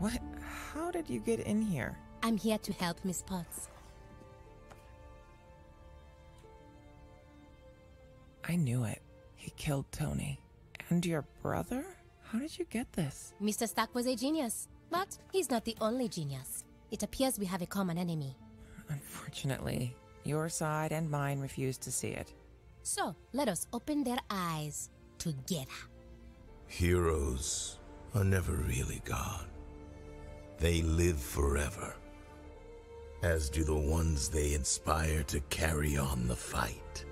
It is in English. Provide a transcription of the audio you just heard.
What? How did you get in here? I'm here to help Miss Potts. I knew it. He killed Tony. And your brother? How did you get this? Mr. Stark was a genius, but he's not the only genius. It appears we have a common enemy. Unfortunately, your side and mine refuse to see it. So, let us open their eyes together. Heroes are never really gone. They live forever, as do the ones they inspire to carry on the fight.